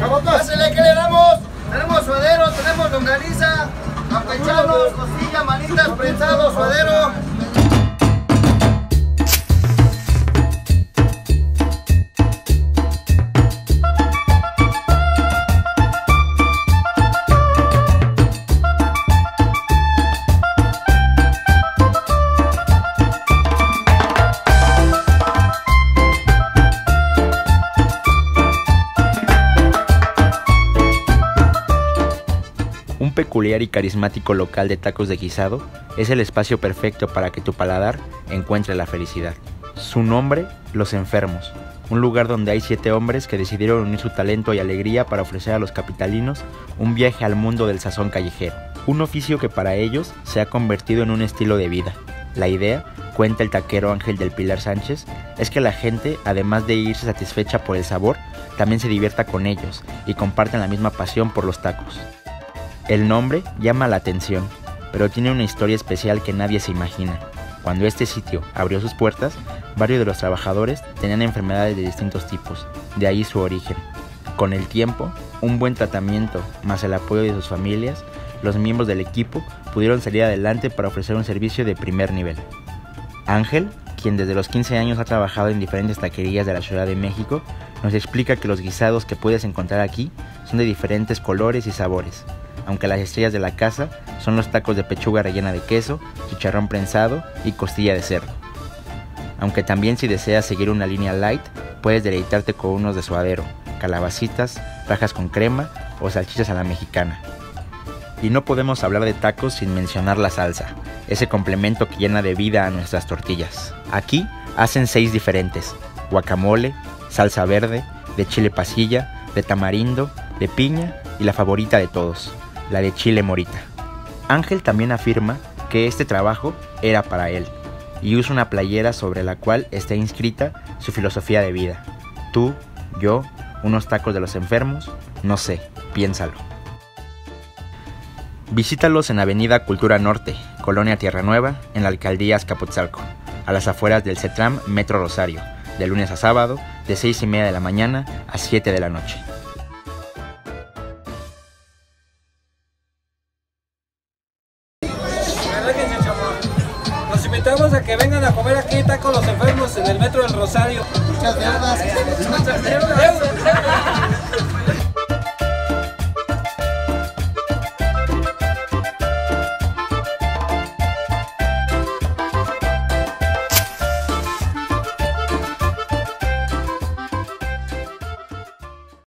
Pásale, ¿qué le damos? Tenemos suadero, tenemos longaniza, campechanos, costilla, manitas, prensado, suadero. Peculiar y carismático local de tacos de guisado es el espacio perfecto para que tu paladar encuentre la felicidad. Su nombre, Los Enfermos, un lugar donde hay siete hombres que decidieron unir su talento y alegría para ofrecer a los capitalinos un viaje al mundo del sazón callejero, un oficio que para ellos se ha convertido en un estilo de vida. La idea, cuenta el taquero Ángel del Pilar Sánchez, es que la gente, además de irse satisfecha por el sabor, también se divierta con ellos y compartan la misma pasión por los tacos. El nombre llama la atención, pero tiene una historia especial que nadie se imagina. Cuando este sitio abrió sus puertas, varios de los trabajadores tenían enfermedades de distintos tipos, de ahí su origen. Con el tiempo, un buen tratamiento, más el apoyo de sus familias, los miembros del equipo pudieron salir adelante para ofrecer un servicio de primer nivel. Ángel, quien desde los 15 años ha trabajado en diferentes taquerías de la Ciudad de México, nos explica que los guisados que puedes encontrar aquí son de diferentes colores y sabores, aunque las estrellas de la casa son los tacos de pechuga rellena de queso, chicharrón prensado y costilla de cerdo. Aunque también si deseas seguir una línea light, puedes deleitarte con unos de suadero, calabacitas, rajas con crema o salchichas a la mexicana. Y no podemos hablar de tacos sin mencionar la salsa, ese complemento que llena de vida a nuestras tortillas. Aquí hacen seis diferentes, guacamole, salsa verde, de chile pasilla, de tamarindo, de piña y la favorita de todos, la de chile morita. Ángel también afirma que este trabajo era para él y usa una playera sobre la cual está inscrita su filosofía de vida. Tú, yo, unos tacos de los enfermos, no sé, piénsalo. Visítalos en Avenida Cultura Norte, Colonia Tierra Nueva, en la Alcaldía Azcapotzalco, a las afueras del CETRAM Metro Rosario, de lunes a sábado, de 6 y media de la mañana a 7 de la noche. Invitamos a que vengan a comer aquí tacos los enfermos en el metro del Rosario. Muchas gracias. Muchas gracias.